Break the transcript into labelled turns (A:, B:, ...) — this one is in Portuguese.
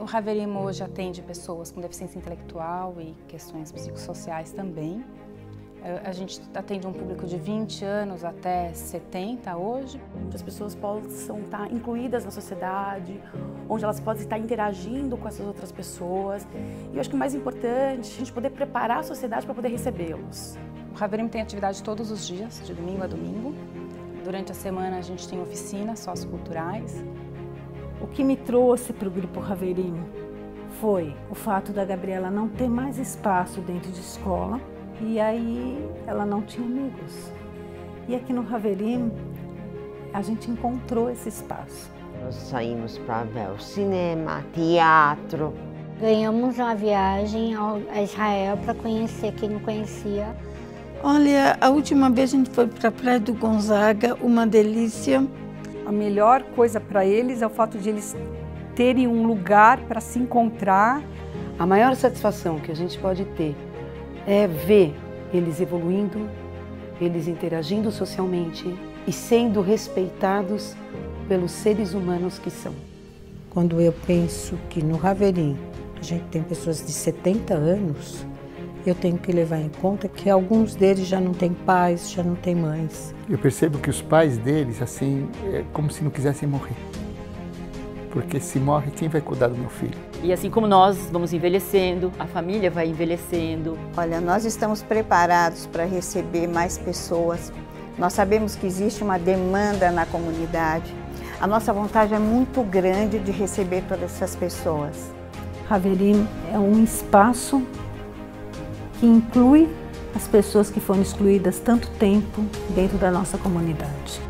A: O Raverimo hoje atende pessoas com deficiência intelectual e questões psicossociais também. É, a gente atende um público de 20 anos até 70 hoje.
B: As pessoas possam estar incluídas na sociedade, onde elas podem estar interagindo com essas outras pessoas. E eu acho que o mais importante é a gente poder preparar a sociedade para poder recebê-los.
A: O Raverim tem atividade todos os dias, de domingo a domingo. Durante a semana a gente tem oficinas socioculturais.
C: O que me trouxe para o Grupo Raverim foi o fato da Gabriela não ter mais espaço dentro de escola e aí ela não tinha amigos. E aqui no Raverim a gente encontrou esse espaço.
D: Nós saímos para ver o cinema, teatro.
E: Ganhamos uma viagem a Israel para conhecer quem não conhecia.
F: Olha, a última vez a gente foi para a Praia do Gonzaga, uma delícia.
G: A melhor coisa para eles é o fato de eles terem um lugar para se encontrar.
H: A maior satisfação que a gente pode ter é ver eles evoluindo, eles interagindo socialmente e sendo respeitados pelos seres humanos que são.
I: Quando eu penso que no Raverim a gente tem pessoas de 70 anos, eu tenho que levar em conta que alguns deles já não têm pais, já não têm mães.
J: Eu percebo que os pais deles, assim, é como se não quisessem morrer. Porque se morre, quem vai cuidar do meu filho?
K: E assim como nós vamos envelhecendo, a família vai envelhecendo.
L: Olha, nós estamos preparados para receber mais pessoas. Nós sabemos que existe uma demanda na comunidade. A nossa vontade é muito grande de receber todas essas pessoas.
C: Raverim é um espaço que inclui as pessoas que foram excluídas tanto tempo dentro da nossa comunidade.